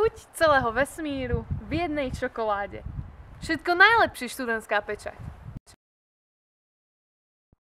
chuť celého vesmíru v jednej čokoláde. Všetko najlepšie študentská pečať.